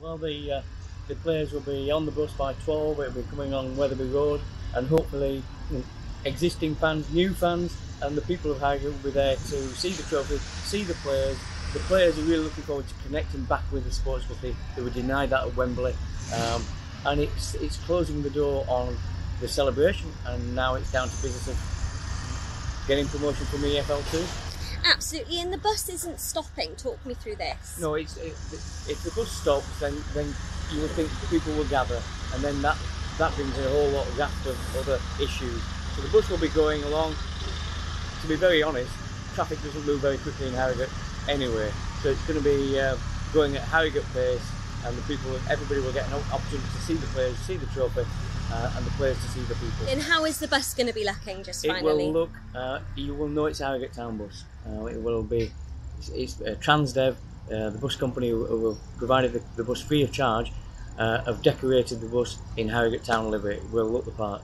Well, the uh, the players will be on the bus by 12. It'll be coming on Wetherby Road, and hopefully existing fans, new fans, and the people of Harrogate will be there to see the trophy, see the players. The players are really looking forward to connecting back with the sports club. They, they were denied that at Wembley, um, and it's it's closing the door on the celebration, and now it's down to business of getting promotion from EFL two. Absolutely, and the bus isn't stopping. Talk me through this. No, it's it, if the bus stops, then then you would think people will gather, and then that that brings in a whole lot of raft of other issues. So the bus will be going along. To be very honest, traffic doesn't move very quickly in Harrogate anyway, so it's going to be uh, going at Harrogate pace, and the people, everybody will get an opportunity to see the players, see the trophy, uh, and the players to see the people. And how is the bus going to be looking? Just finally? It will look. Uh, you will know it's Harrogate Town bus. Uh, it will be. It's, it's uh, Transdev, uh, the bus company who, who have provided the, the bus free of charge, uh, have decorated the bus in Harrogate Town livery. It will look the part.